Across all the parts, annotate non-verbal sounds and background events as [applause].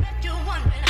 I you want.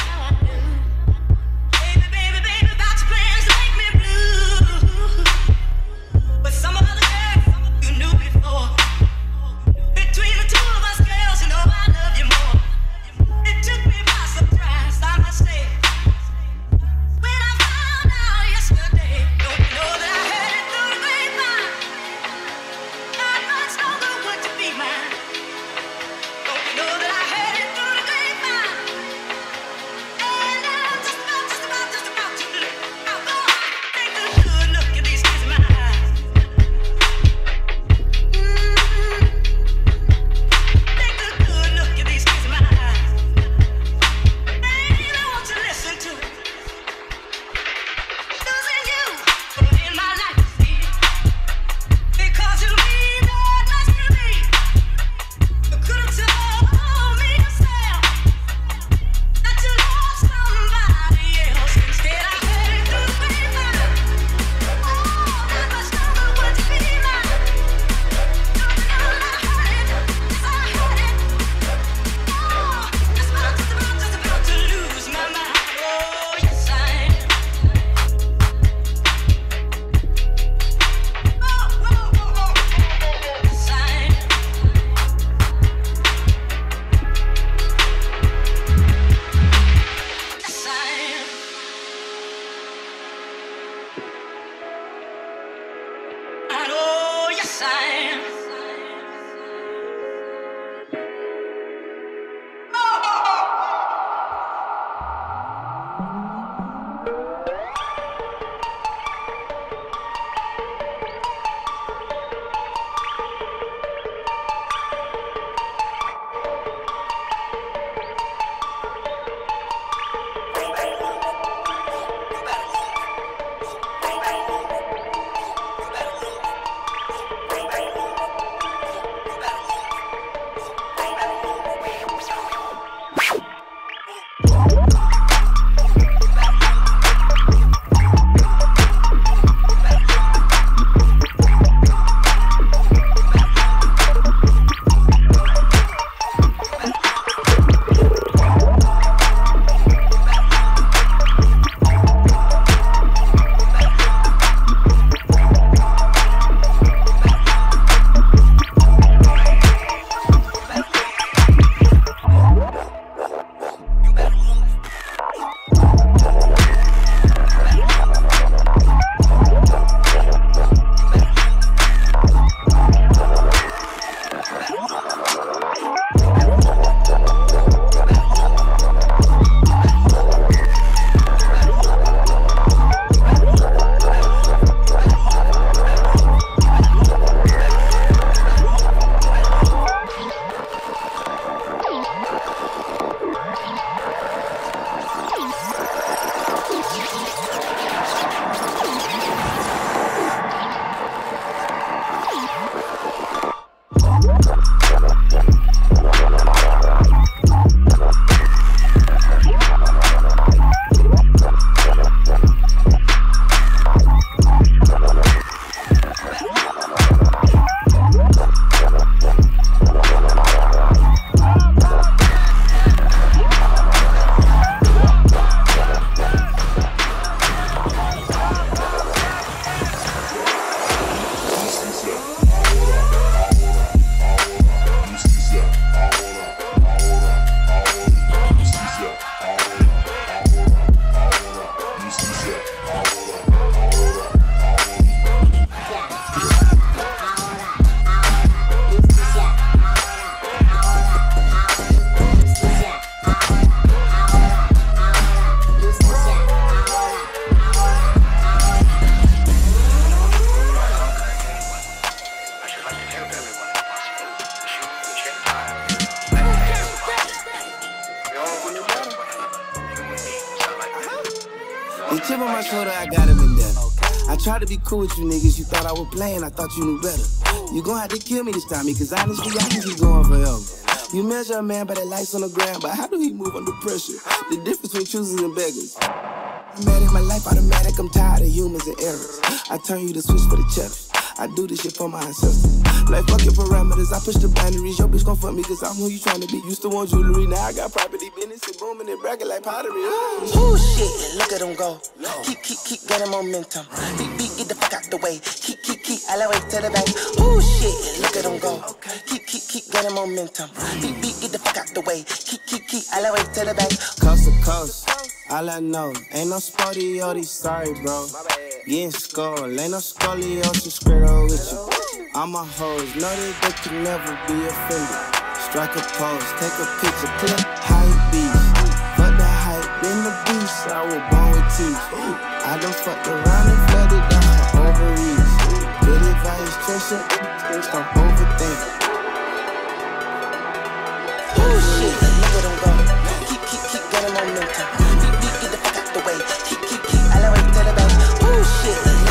with you niggas. You thought I was playing, I thought you knew better. You gon' have to kill me this time, because honestly, I can keep going forever. You measure a man by the lights on the ground, but how do he move under pressure? The difference between choosers and beggars. I'm mad at my life automatic, I'm tired of humans and errors. I turn you to switch for the cheddar. I do this shit for my ancestors. Like fuck your parameters, I push the boundaries. Your bitch gon' fuck me cause I'm who you tryna be. Used to want jewelry, now I got property, business and booming and bracket like pottery. Oh shit, look at them go. Keep, keep, keep getting momentum. Beat, beat, get the got the way. Keep, keep, keep, all the way to the bank. Ooh, shit, look at them go. Keep, keep, keep getting momentum. Beat, beat, get the fuck out the way. Keep, keep, keep, all the way to the bank. Coast to coast, all I know. Ain't no sporty, sorry, bro. Yeah, skull, ain't no scoliosis, squirrel with you. I'm a hose, know that they can never be offended. Strike a pose, take a picture, clip hype beast. Fuck the hype, in the beast, I was born with teeth. I done fucked around and flooded down memories. Good advice, treasure, don't overthink. Oh shit, that nigga don't go. Keep, keep, keep gunning on them. Beep, beep, get the fuck out the way. Keep, keep, keep, elevate to the bank. Oh shit,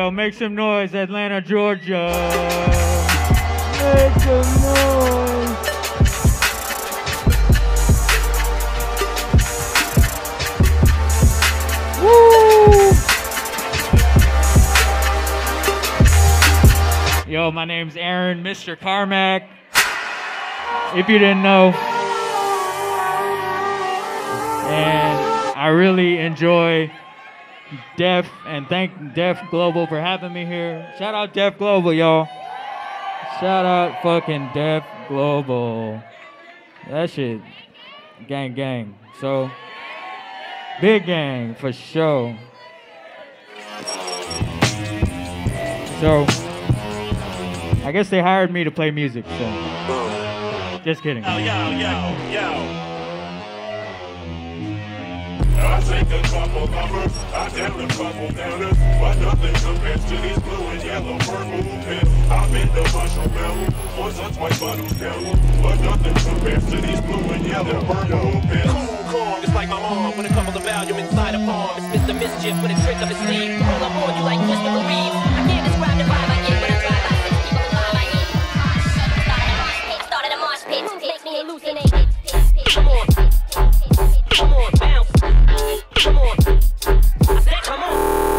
yo, make some noise, Atlanta, Georgia. Make some noise. Woo! Yo, my name's Aaron, Mr. Carmack. If you didn't know. And I really enjoy Def and thank Def Global for having me here. Shout out Def Global, y'all. Shout out fucking Def Global. That shit, gang gang. So, big gang for sure. So, I guess they hired me to play music. So, just kidding. Yo, yo, yo, yo. I take a couple lovers, I down a couple downers, but nothing compares to these blue and yellow purple pins. I've been the mushroom mountain, once or twice bottom down, but nothing compares to these blue and yellow purple pins. Cool, calm, just like my mom, with a couple of Valium inside a palm. It's Mr. Mischief with a trick up his sleeve. Pull up on you like Christopher Reeve. I can't describe the vibe I get when I drive by six people alive. I eat started a mosh pit, started a mosh pit, makes me hallucinate. Come on, come on, bounce. Come on, I said come on.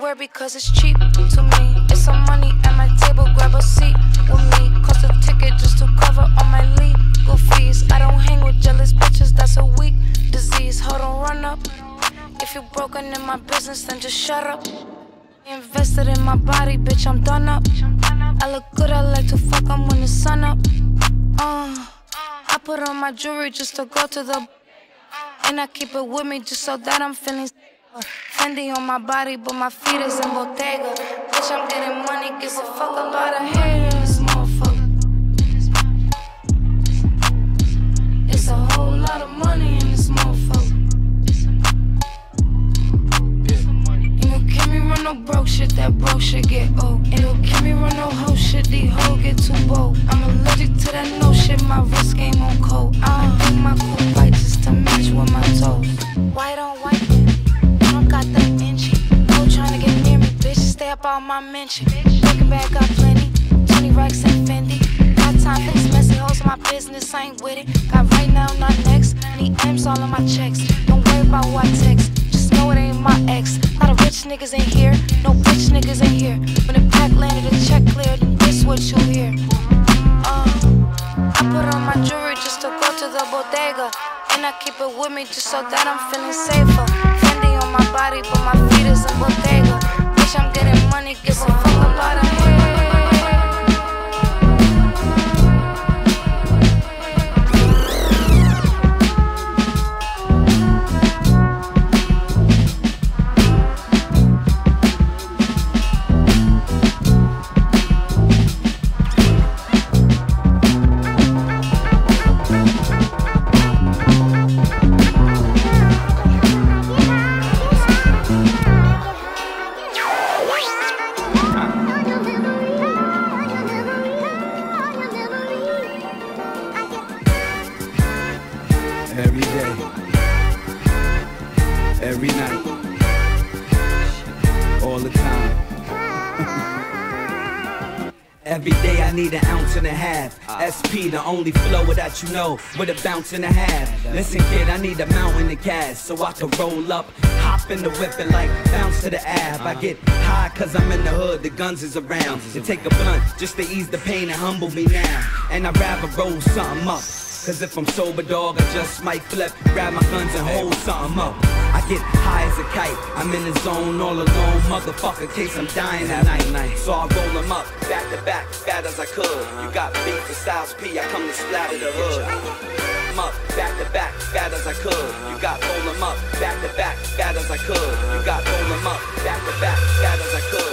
Wear because it's cheap to me. It's some money at my table, grab a seat with me. Cost a ticket just to cover all my legal fees. I don't hang with jealous bitches, that's a weak disease. Hold on, run up. If you're broken in my business, then just shut up. Invested in my body, bitch, I'm done up. I look good, I like to fuck 'em when the sun up. Uh, I put on my jewelry just to go to the. And I keep it with me just so that I'm feeling. Fendi on my body, but my feet is in Bottega. Bitch, I'm getting money, gives a fuck a lot of haters, motherfucker. It's a whole lot of money in this motherfucker. Ain't no can me run no broke shit, that broke shit get old. Ain't no can me run no hoe shit, these hoes get too bold. I'm allergic to that no shit, my wrist game on cold. I don't think my cool bite just to match with my toes. White on white, got inch. No tryna get near me, bitch, stay up on my mention. Looking back, got plenty, 20 racks and Fendi. Got time these messy hoes, my business I ain't with it. Got right now, not next. Need M's all on my checks. Don't worry about what I text. Just know it ain't my ex. Lot of rich niggas ain't here, no bitch niggas ain't here. When the pack landed, the check cleared, then this what you hear. Uh, I put on my jewelry just to go to the bodega. And I keep it with me just so that I'm feeling safer. Fendi my body, but my feet is in Bottega. Bitch, I'm getting money, gives a fuck a lot of hate. Half. SP, the only flow that you know, with a bounce and a half. Listen, kid, I need a mountain of cash so I can roll up, hop in the whip and like bounce to the ab. I get high cause I'm in the hood, the guns is around. To take a blunt just to ease the pain and humble me now. And I'd rather roll something up. Cause if I'm sober, dog, I just might flip, grab my guns and hold something up. I get high as a kite, I'm in the zone all alone, motherfucker, case I'm dying tonight. So I roll them up, back to back, fat as I could. You got beef for Styles P, I come to splatter the hood. Up, back to back, fat as I could. You got roll them up, back to back, fat as I could. You got roll them up, back to back, fat as I could.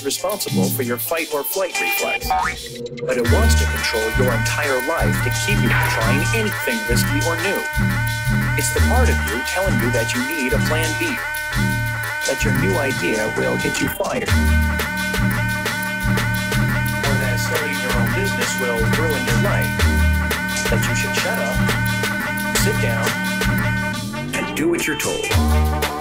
Is responsible for your fight or flight reflex, but it wants to control your entire life to keep you from trying anything risky or new. It's the part of you telling you that you need a plan B, that your new idea will get you fired, or that starting your own business will ruin your life, that you should shut up, sit down, and do what you're told.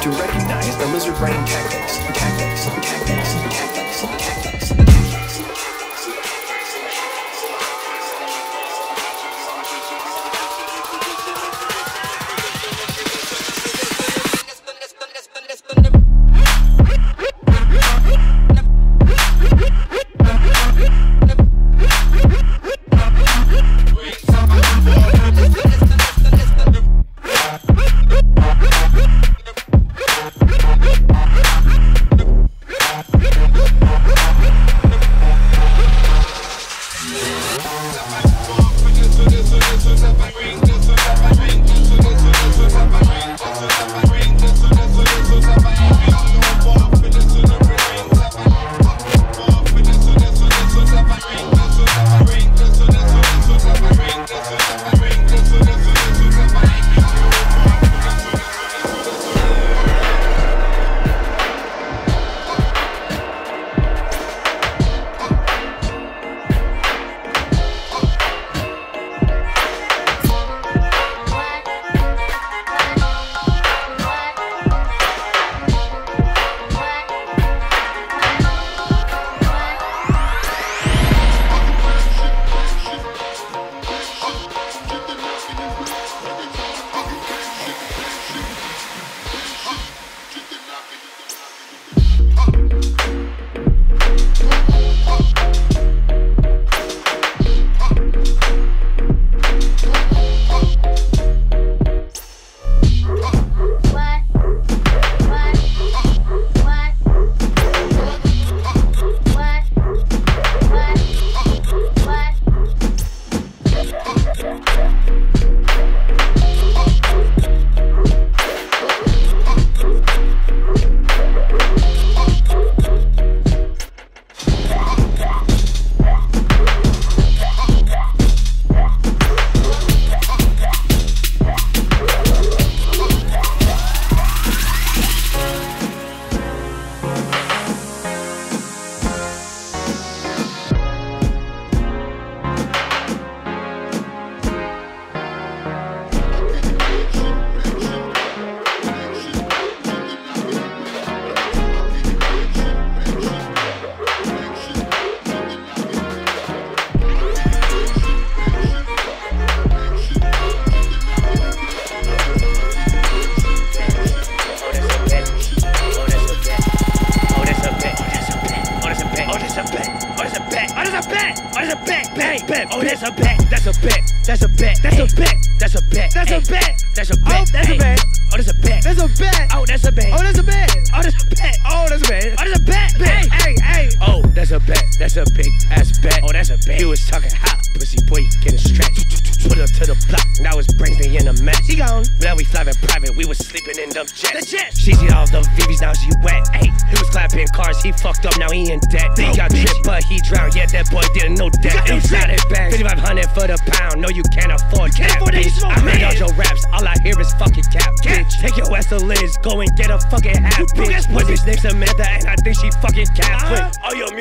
To recognize the lizard brain tactics,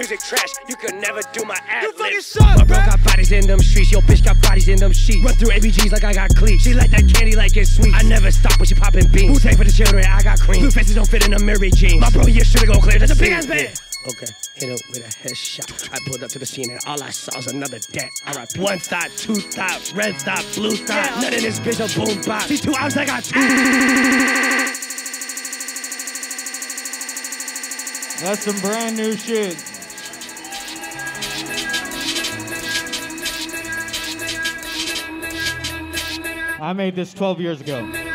music trash, you can never do my ass. You fucking suck, My bro got bodies in them streets, yo bitch got bodies in them sheets. Run through ABGs like I got cleats. She like that candy like it's sweet. I never stop when she popping beans. Who take for the children? I got cream. Blue faces don't fit in Amiri jeans. My bro, you shoulda go clear. That's a big ass man. Okay, hit him with a headshot. I pulled up to the scene and all I saw was another dead. I one thought, two thought, red thought, blue thought. Yeah. None of this bitch a boom bop. See two arms I got two. That's some brand new shit. I made this 12 years ago.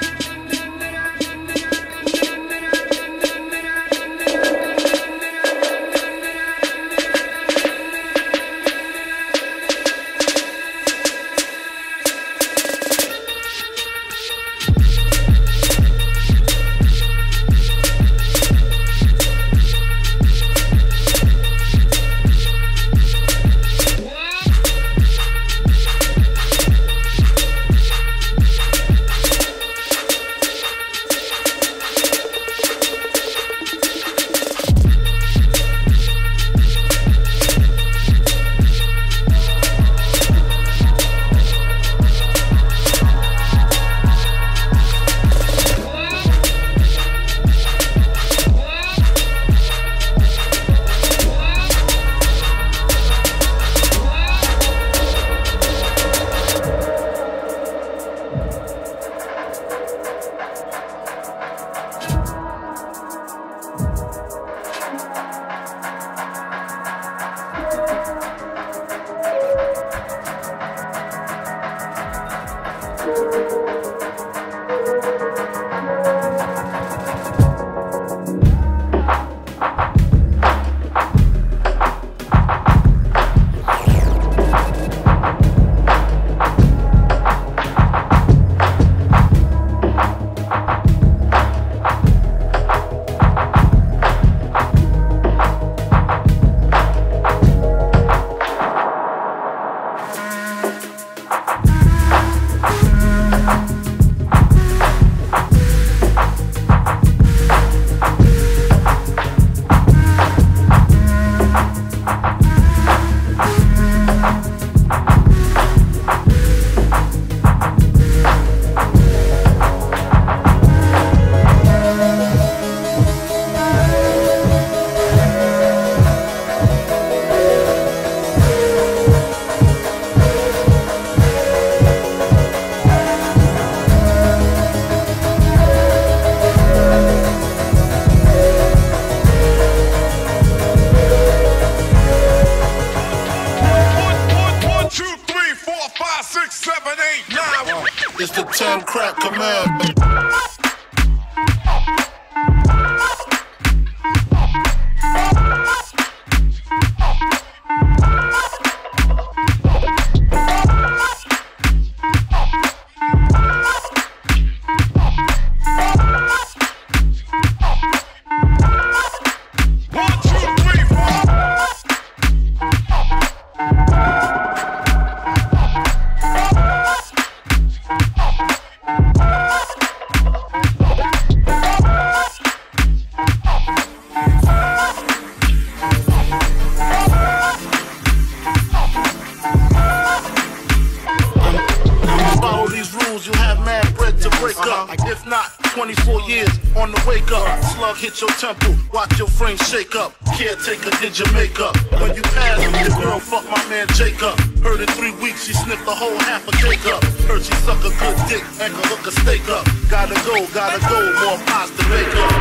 up. Gotta go, gotta go, more pots to make up.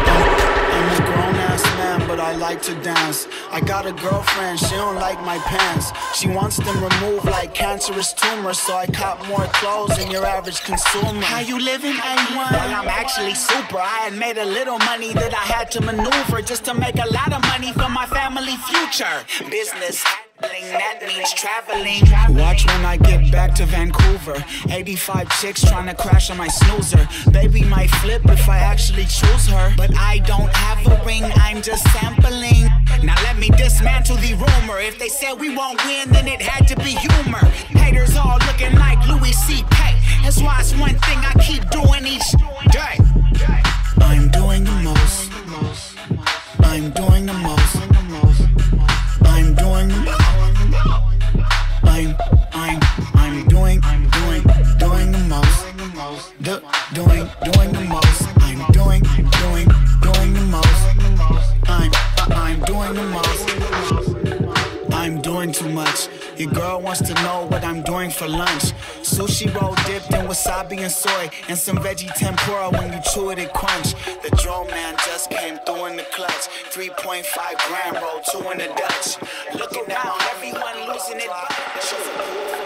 I'm a grown ass man, but I like to dance. I got a girlfriend, she don't like my pants. She wants them removed like cancerous tumors, so I cop more clothes than your average consumer. How you living, A1? Well, I'm actually super. I had made a little money that I had to maneuver just to make a lot of money for my family future. Business Traveling. Watch when I get back to Vancouver. 85 chicks trying to crash on my snoozer. Baby might flip if I actually choose her. But I don't have a ring, I'm just sampling. Now let me dismantle the rumor. If they said we won't win, then it had to be humor. Haters all looking like Louis C.K. That's why it's one thing I keep doing each day. I'm doing the most. I'm doing the most. Your girl wants to know what I'm doing for lunch. Sushi roll dipped in wasabi and soy, and some veggie tempura when you chew it, it crunch. The drone man just came through in the clutch. 3.5 gram roll, two in the Dutch. Looking down, everyone losing it.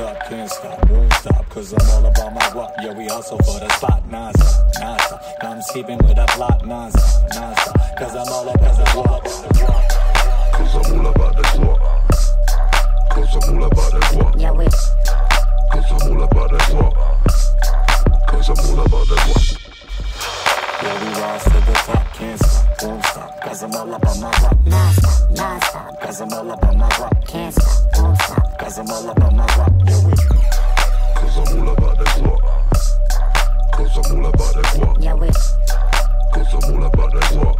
Rise to the top, can't stop, won't stop, cause I'm all about my walk. Yeah, we hustle for the spot, non-stop, non-stop. Now I'm sleeping with a plot, non-stop, non-stop, cause I'm all about the walk. Cause I'm all about the guap. Cause I'm all about the guap. Yeah, we. Cause I'm all about the guap. Cause I'm all about the guap. Yeah, we rise to the top, can't stop, won't stop, cause I'm all about my rock. Non-stop, non-stop. Cause I'm all about my rock. Can't stop, won't stop. Cause I'm all about my rock. Yeah, we. Cause I'm all about the guap. Cause I'm all about the guap. Yeah, we. Cause I'm all about the guap.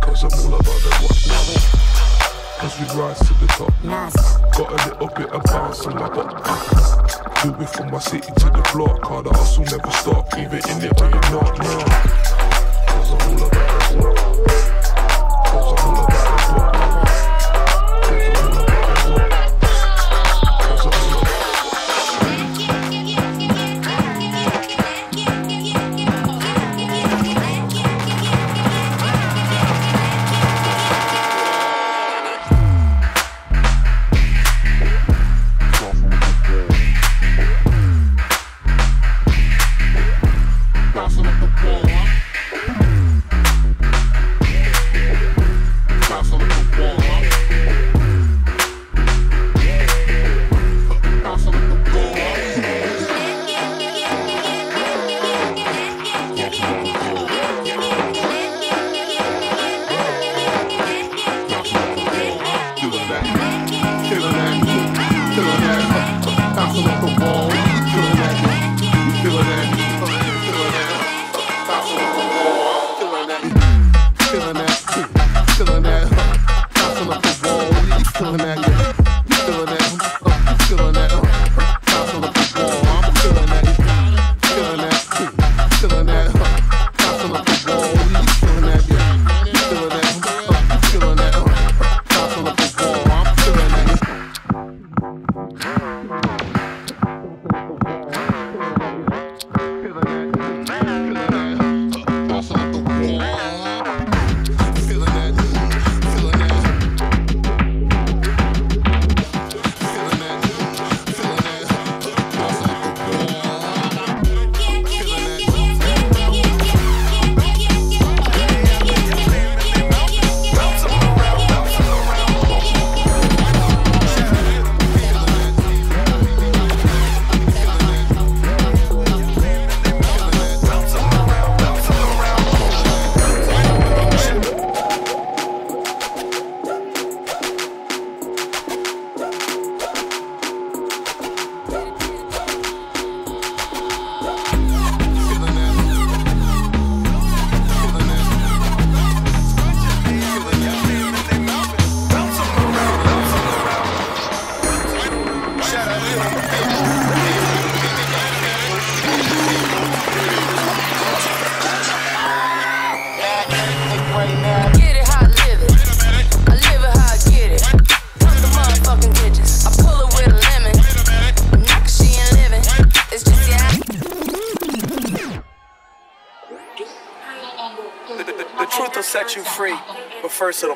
Cause I'm all about the guap. As we rise to the top, Non-stop. got a little bit of bounce on my butt. Do it from my city to the block, car the hustle never stop. Either in it or you're not, no. Cause I'm all about the. Cause I'm all about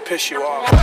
piss you off.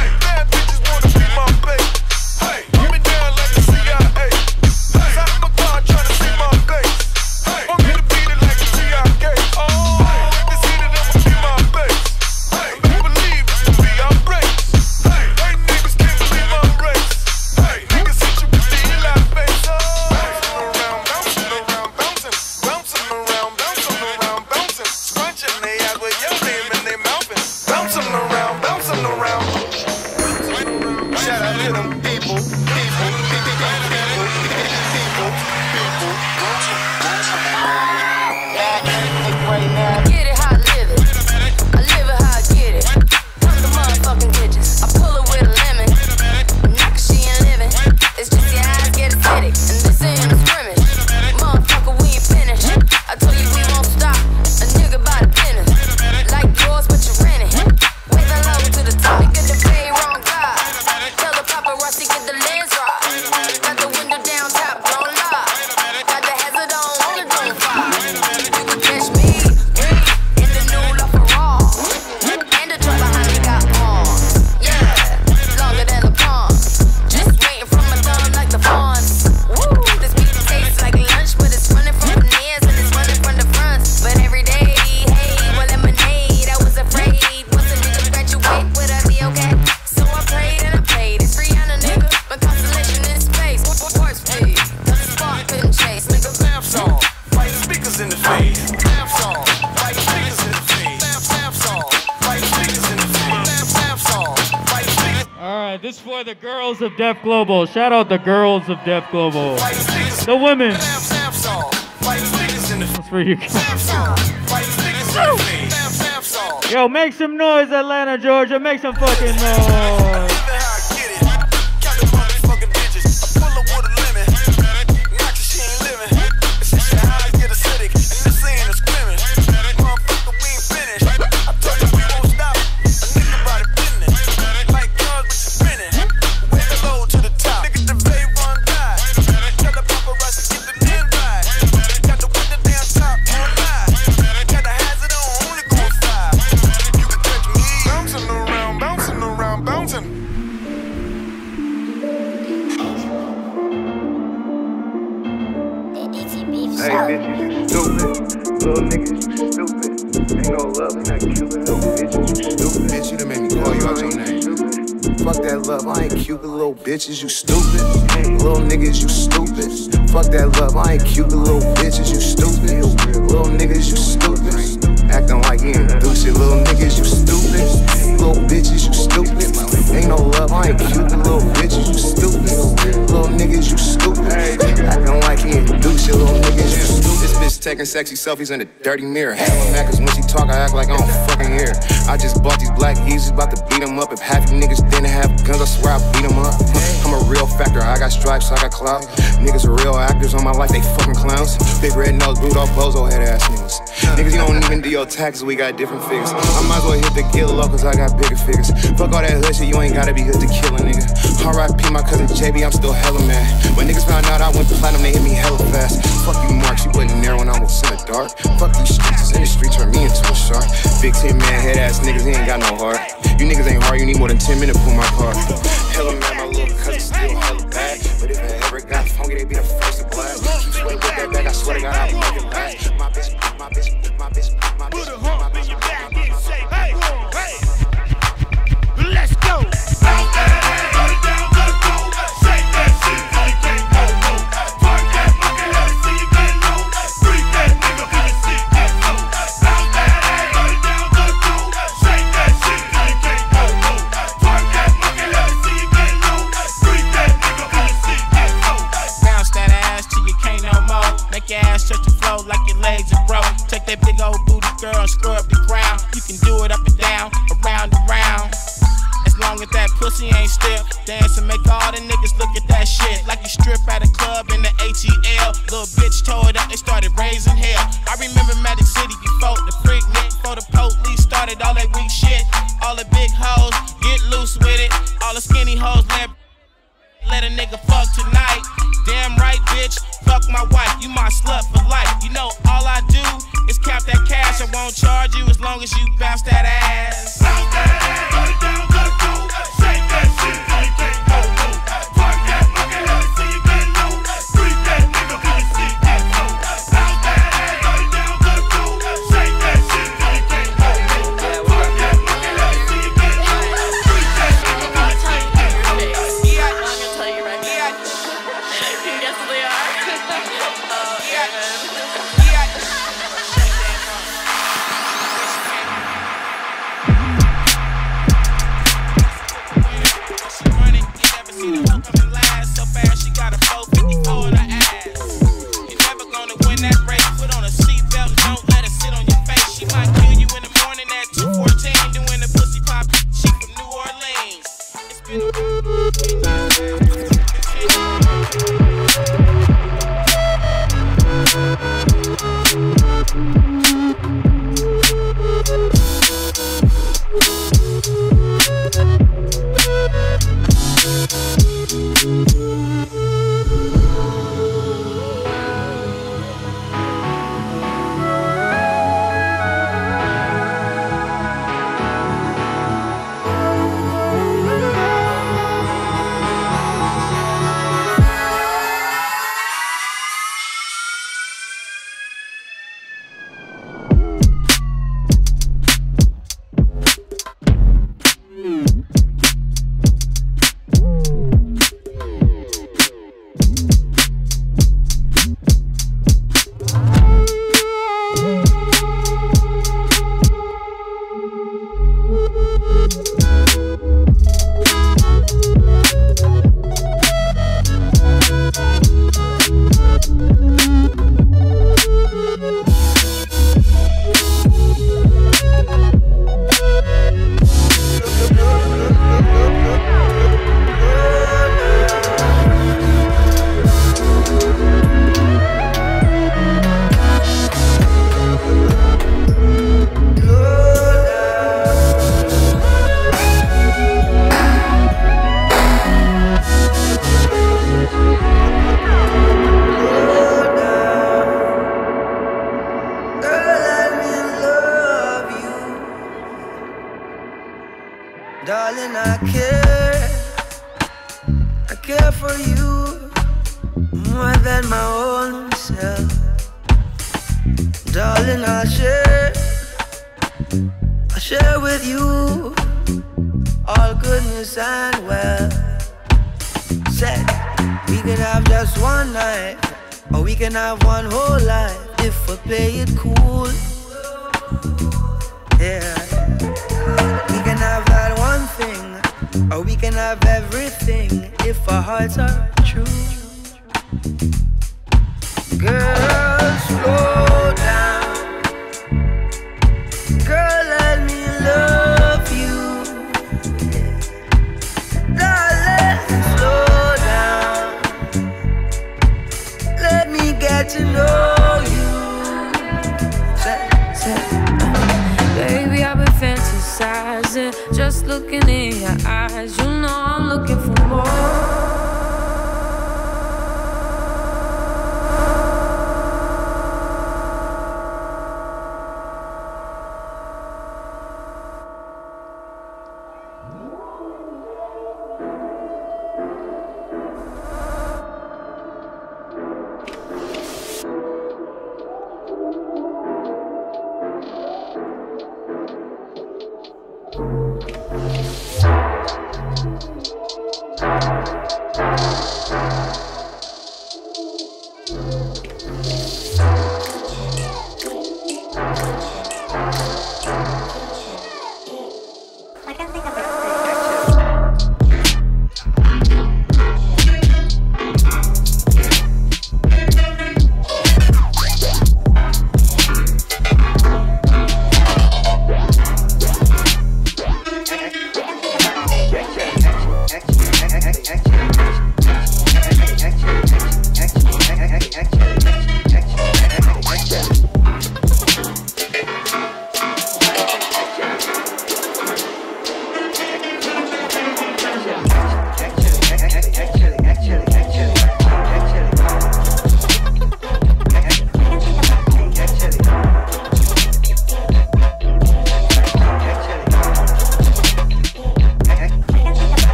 Of Def Global. Shout out the girls of Def Global. The women. That's for you guys. Yo, make some noise, Atlanta, Georgia. Make some fucking noise. Bitches, you stupid. Little niggas, you stupid. Fuck that love, I ain't Cupid, little bitches, you stupid. Little niggas, you stupid. Acting like you ain't do shit, little niggas, you stupid. Little bitches, you stupid. Ain't no love, I ain't Cupid, little bitches, you stupid. Little niggas, you stupid. Acting like you ain't do shit, little niggas, you stupid. This bitch taking sexy selfies in a dirty mirror. Of cause when she talk, I act like I don't fucking hear. I just bought these black Yeezys, about to beat them up. If half you niggas didn't have guns, I swear I beat them up. [laughs] I'm a real factor, I got stripes, I got clout. Niggas are real actors on my life, they fucking clowns. Big red nose, boot off bozo head ass niggas. Niggas, you don't even do your taxes, we got different figures. I might as well hit the kill low, cause I got bigger figures. Fuck all that hood shit, you ain't gotta be good to kill a nigga. RIP my cousin JB, I'm still hella mad. When niggas found out I went platinum, they hit me hella fast. Fuck you, Mark, you wasn't there when I was in the dark. Fuck these streets, in the street turn me into a shark. Big 10 man, head ass niggas, he ain't got no heart. You niggas ain't hard, you need more than 10 minutes to pull my car. Hella mad, my little cousin still hella bad. But if I ever got funky, they be the first to blast. Keep sweating with that bag, I swear to God, I'll last. My bitch, my bitch, my bitch, my bitch. my a girl scrub Darling, I care. I care for you more than my own self. Darling, I'll share. I'll share with you all goodness and wealth. Said we can have just one night, or we can have one whole life if we play it cool. Yeah. Or we can have everything if our hearts are true. Girl, slow down. Girl, let me love you. Darling, slow down. Let me get to know just looking in your eyes. You know I'm looking for more.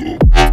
Hold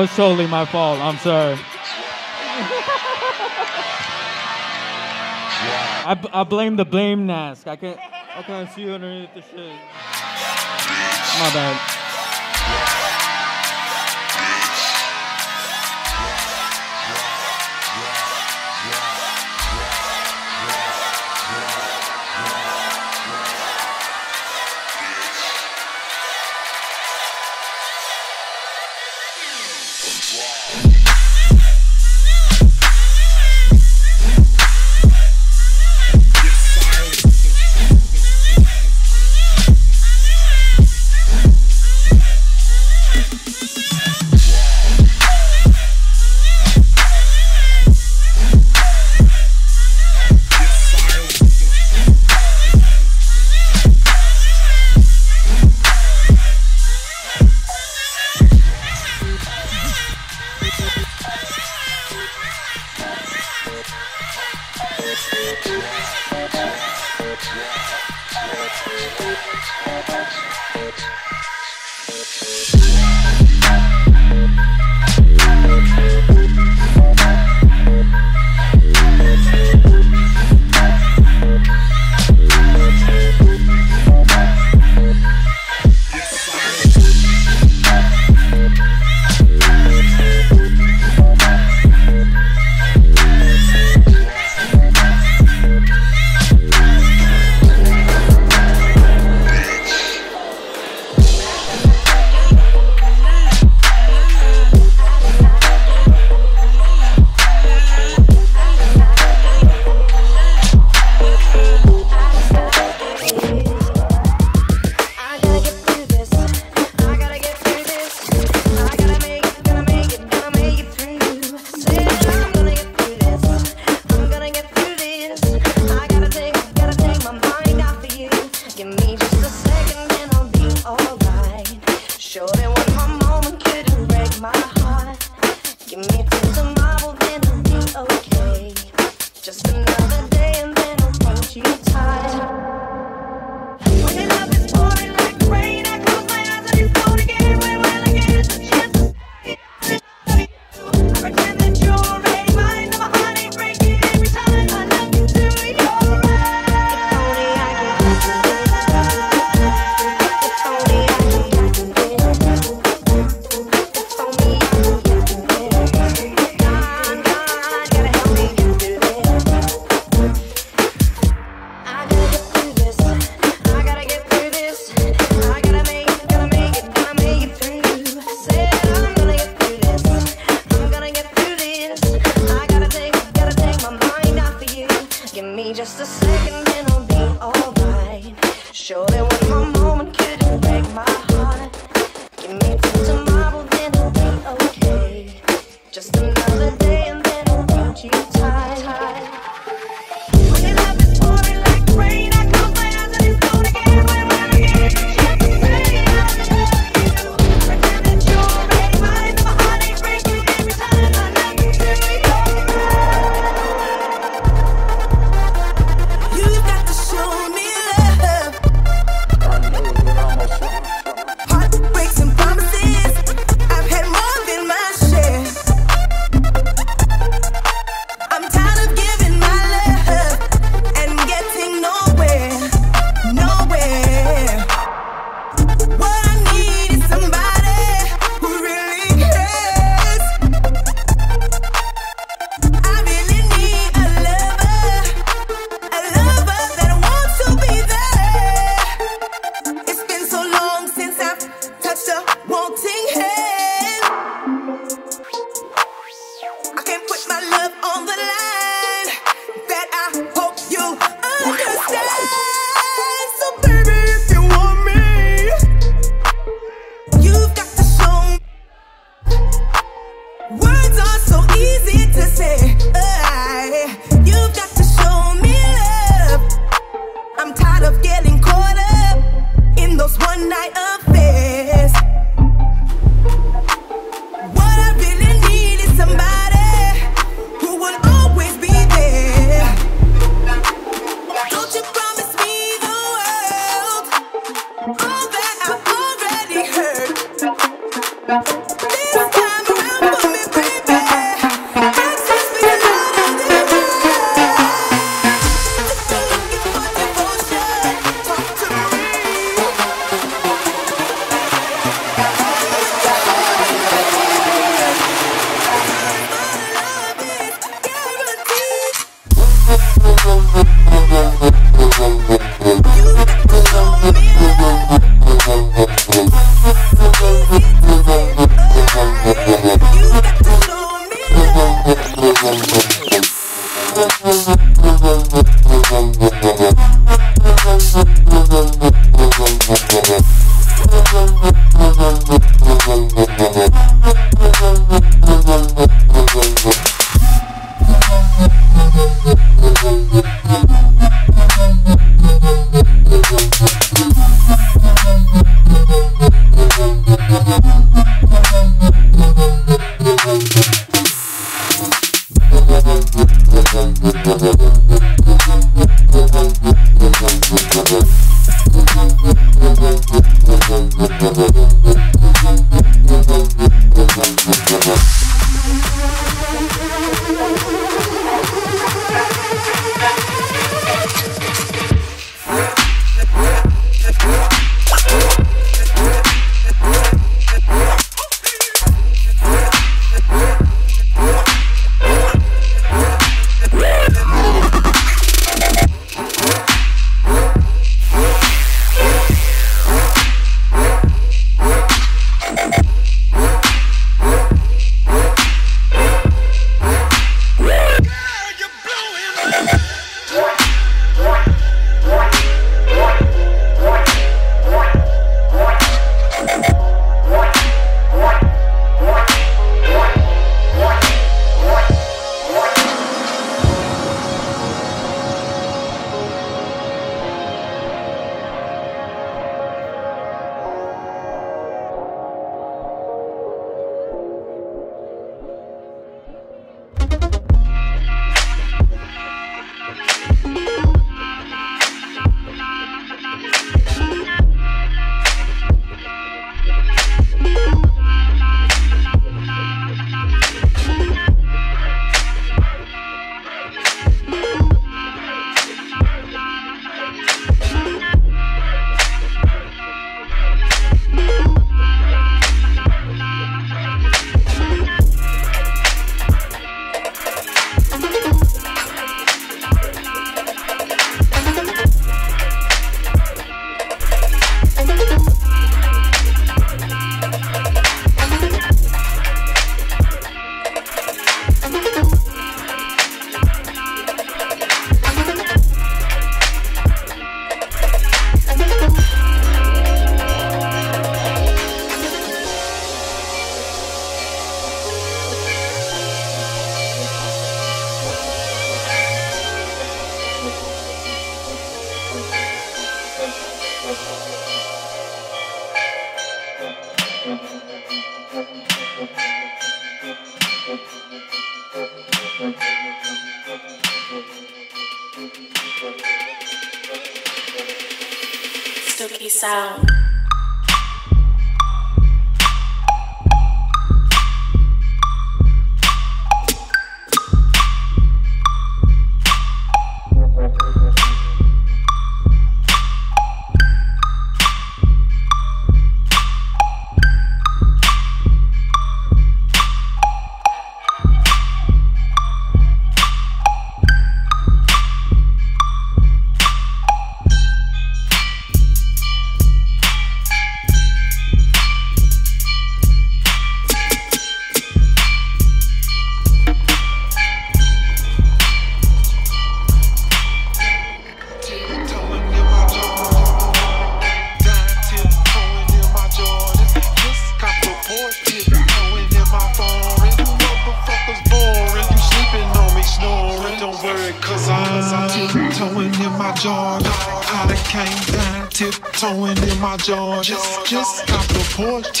was totally my fault. I'm sorry. I, b- I blame the blame mask. I can't I can't see underneath the shit. My bad.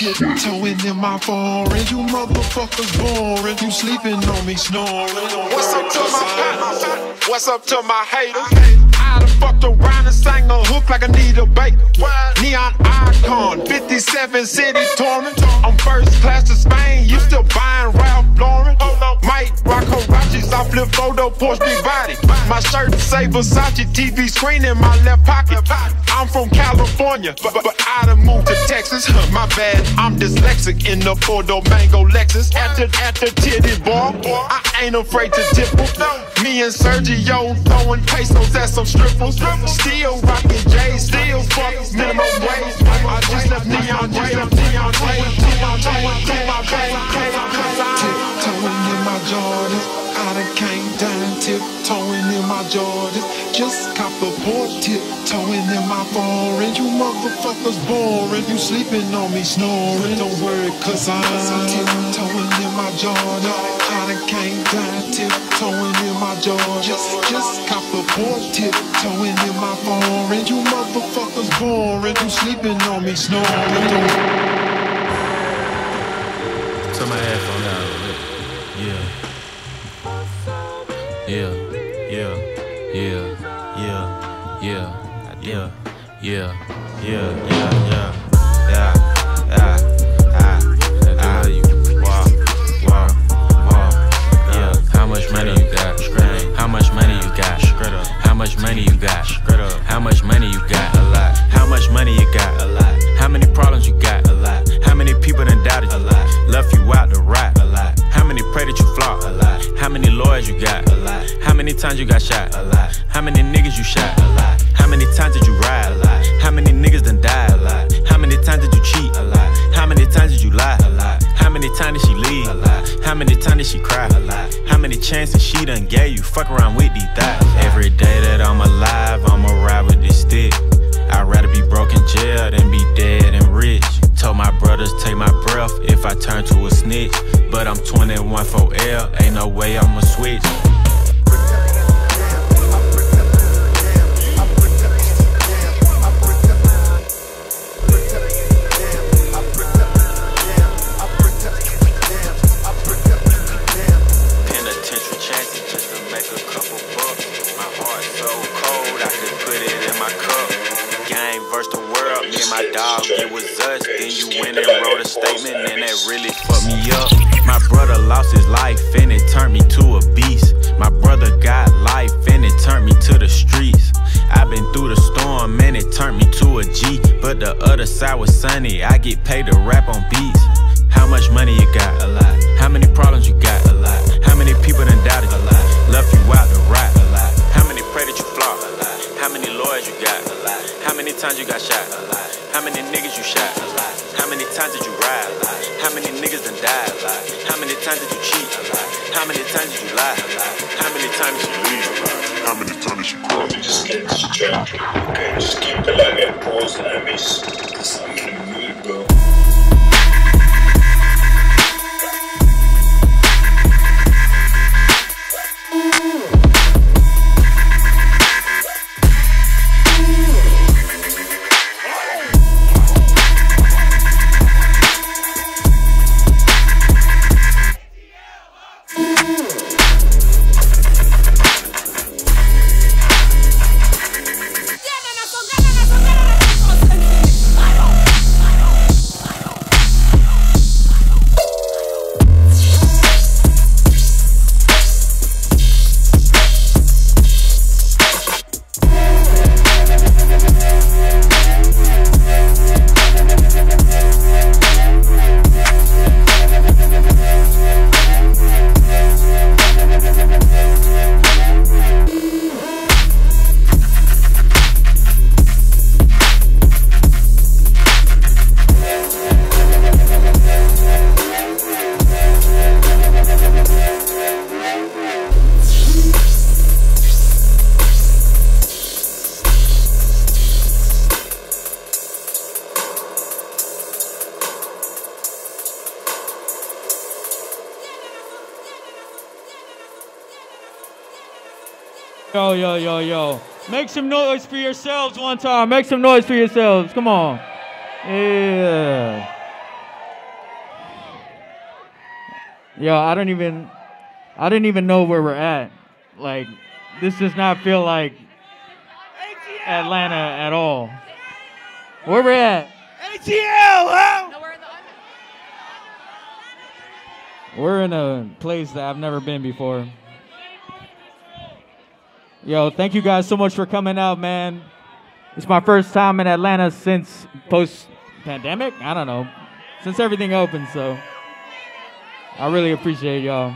Tiptoeing in my foreign. You motherfuckers boring, you sleeping on me snoring. What's up to my haters? What's up to my haters? I done fucked around and sang a hook like Anita Baker. Neon icon, 57 city touring. I'm first class to Spain, you still buying Ralph Lauren? Oh, Might rock Huaraches, I flip photo, Porsche big body. My shirt say Versace, TV screen in my left pocket. I'm from California, but, but but I done moved to Texas. My bad, I'm dyslexic in the Bordeaux Mango Lexus. At the titty bar, I ain't afraid to tip 'em. Me and Sergio throwing pesos at some strippers. Still rocking J, still fuck minimum wage. I just left Neon, just left Neon, Neon, Neon, Neon, Neon, my bank, Tiptoeing in my Jordans, This I done came down tiptoeing in my Jordans. Just cop the port tiptoeing in my foreign. You motherfuckers boring. You sleeping on me snoring. Don't worry, cause I'm tiptoeing in my Jordan. I done came down tiptoeing in my Jordans. Just, just cop the port tiptoeing in my foreign. You motherfuckers boring. You sleeping on me snoring. To my headphones. yeah, yeah, yeah, yeah, yeah, yeah, yeah, yeah, yeah, yeah, yeah, yeah. How much money you got? How much money you got? How much Yo, yo, yo, yo. Make some noise for yourselves one time. Make some noise for yourselves. Come on. Yeah. Yo, I don't even I didn't even know where we're at. Like this does not feel like Atlanta at all. Where we're at? ATL. We're in a place that I've never been before. Yo, thank you guys so much for coming out, man. It's my first time in Atlanta since post pandemic. I don't know. Since everything opened, so I really appreciate y'all.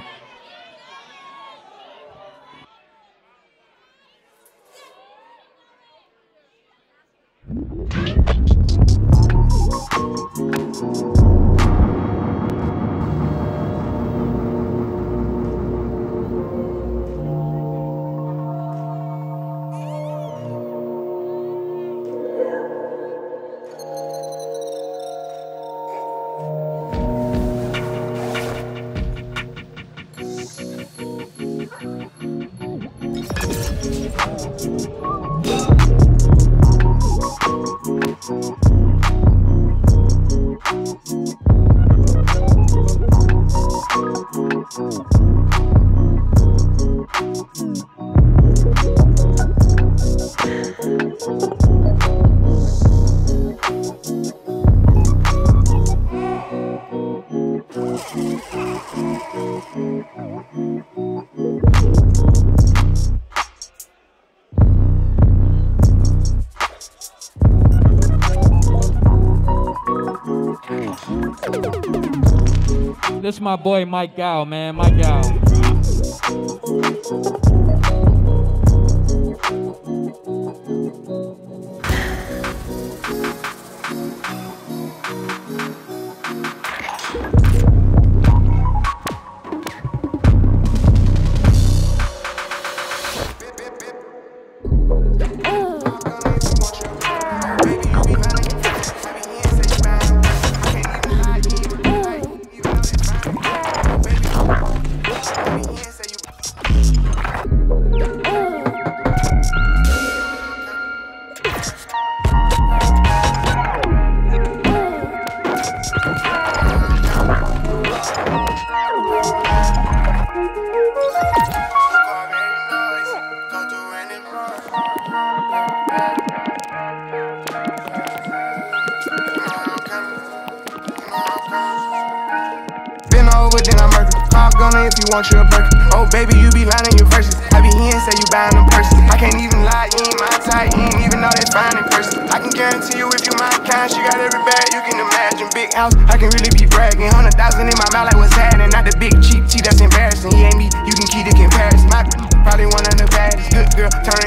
My boy Mike Gow, man. Mike Gow.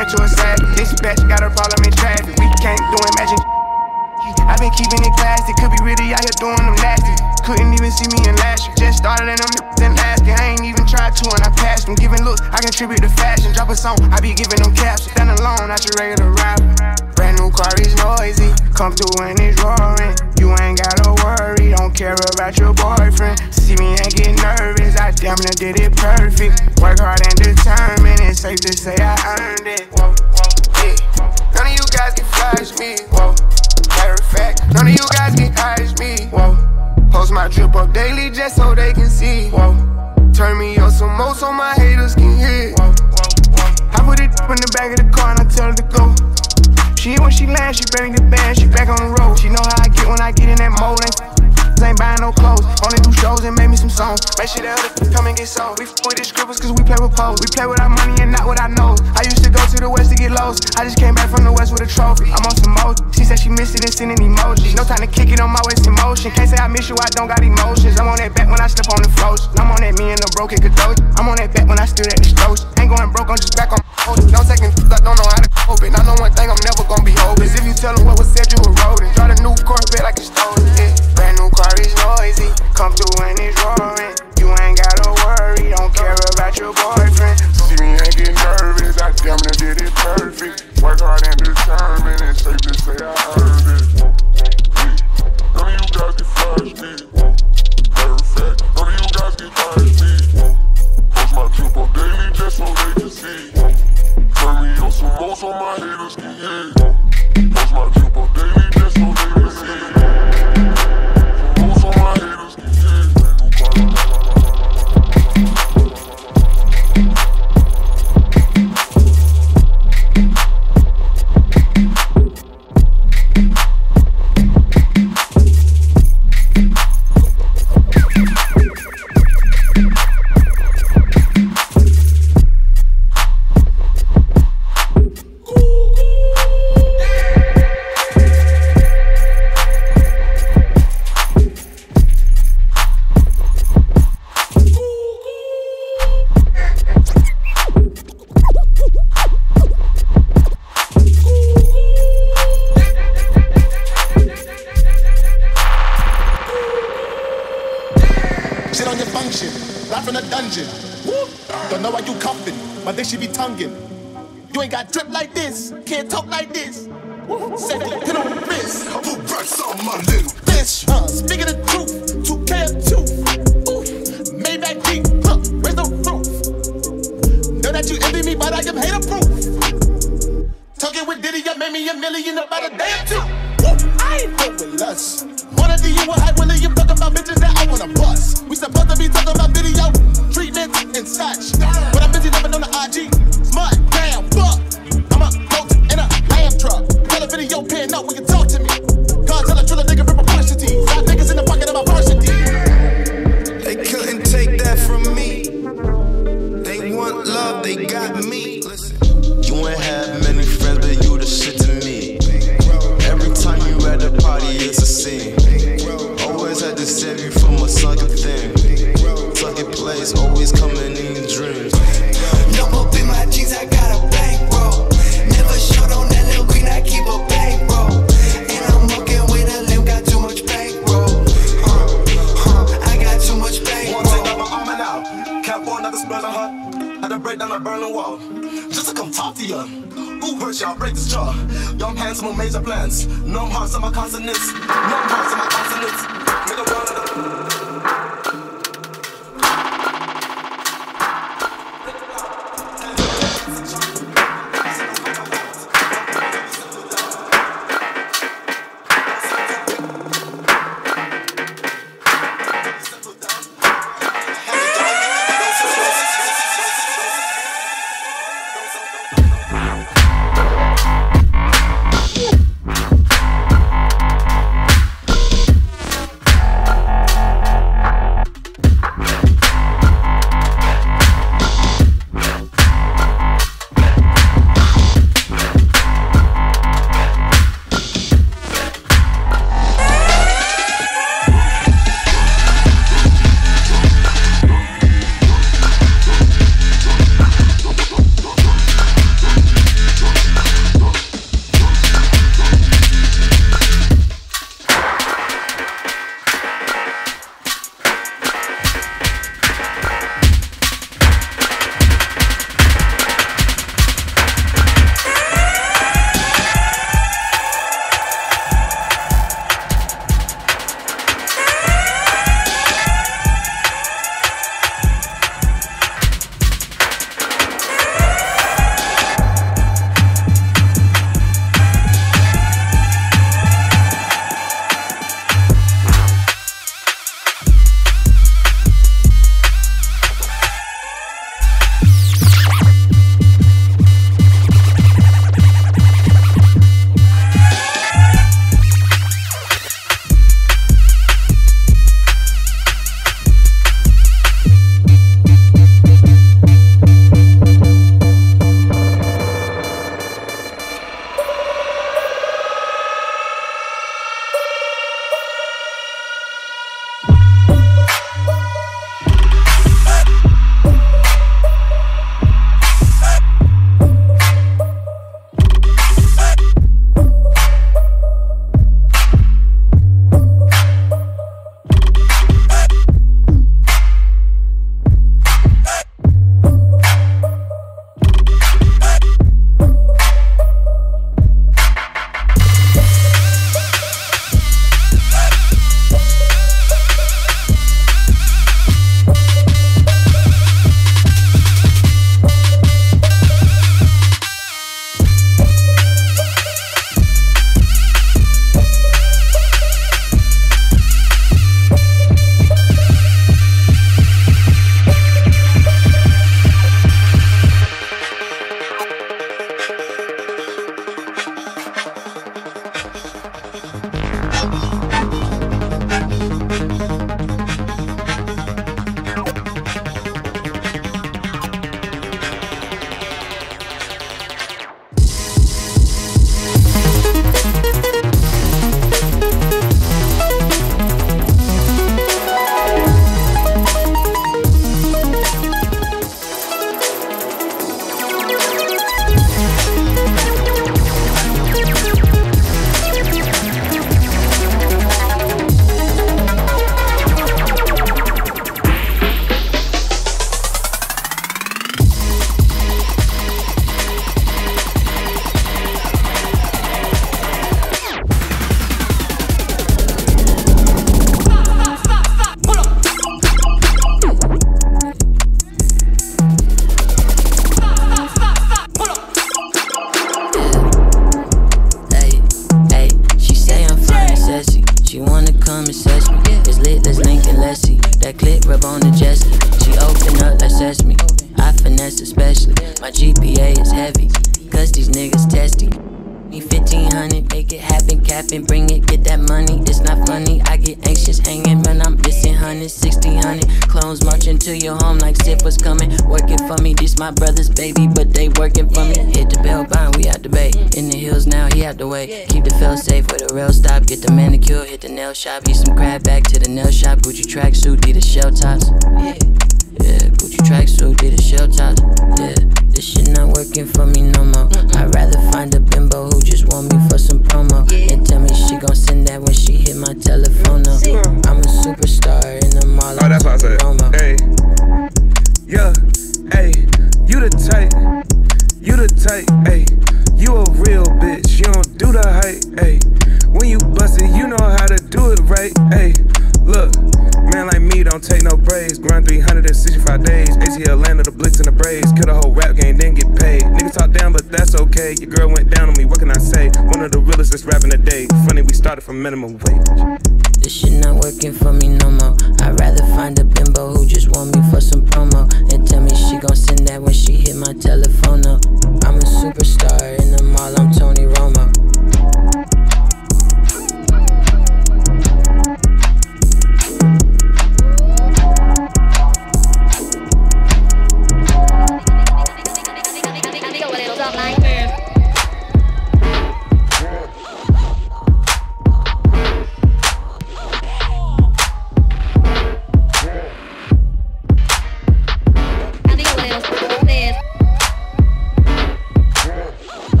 Turning into a got a problem in traffic. We can't do imagine. i been keeping it classy. Could be really out here doing them nasty. Couldn't even see me in last year. Just started [laughs] in them then year. I ain't even tried to and I passed them. Giving looks, I contribute to fashion. Drop a song, I be giving them caps. Stand alone, not your regular rapper. Brand new car is noisy. Come through and it's roaring. You ain't gotta worry, don't care about your boyfriend. See me and get nervous, I damn near did it perfect. Work hard and determined, it's safe to say I earned it. Yeah. None of you guys can flash me, whoa. Matter of fact, none of you guys can hide me, whoa. Post my drip up daily just so they can see, whoa. Turn me up some more so my haters can hear, whoa. I put it in the back of the car and I tell her to go. She when she land, she bring the band, she back on the road. She know how I get when I get in that mode. Ain't ain't buying no clothes. Only do shows and make me some songs. Make sure the other come and get sold. We f with the scribbles cause we play with pose. We play with our money and not with our nose. I used to go to the west to get lows. I just came back from the west with a trophy. I'm on some mode. She said she missed it and sending emojis. No time to kick it on my waist in motion. Can't say I miss you, I don't got emotions. I'm on that back when I step on the floors. I'm on that me and the broken cadoge. I'm on that back when I stood at the stores. Ain't going broke, I'm just back on hold. No second, I don't know how to cope it. I know one thing I'm never gonna be hopeless. If you tell them what was said, you were rodent. Drive a new Corvette like it's stolen. Yeah. Brand new car is noisy. Come through and it's roaring. You ain't gotta worry, don't care about your boyfriend. See me ain't get nervous, I damn near did it perfect. Work hard and determined, it's safe to say I earned it. None of you guys flash me. Perfect. None of you guys hide me. Post my drip daily just so they can see. Turn me on some more so my haters can hear. Post my drip up daily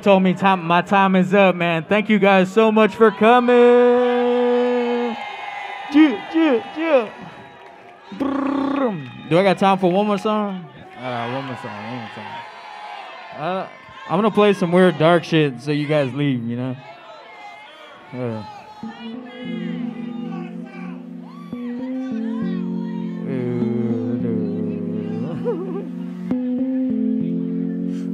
told me time, my time is up, man. Thank you guys so much for coming. Do I got time for one more song? Uh, one more song, one more song. Uh, I'm gonna play some weird dark shit so you guys leave, you know? Uh.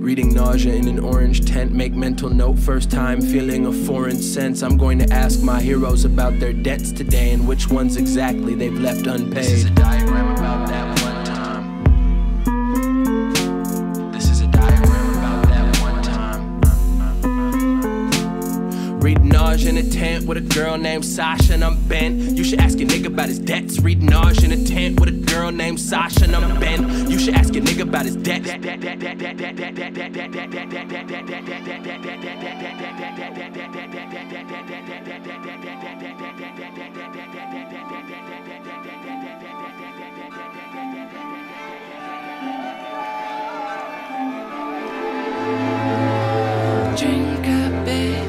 Reading nausea in an orange tent, make mental note first time, feeling a foreign sense. I'm going to ask my heroes about their debts today and which ones exactly they've left unpaid. In a tent with a girl named Sasha and I'm bent. You should ask your nigga about his debts. Read Naj in a tent with a girl named Sasha and I'm bent. You should ask your nigga about his debts. Drink up, baby,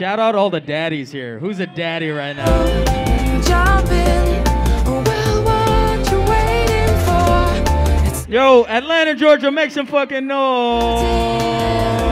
shout out all the daddies here. Who's a daddy right now? Jump in. Well, what you waiting for? Yo, Atlanta, Georgia, make some fucking noise.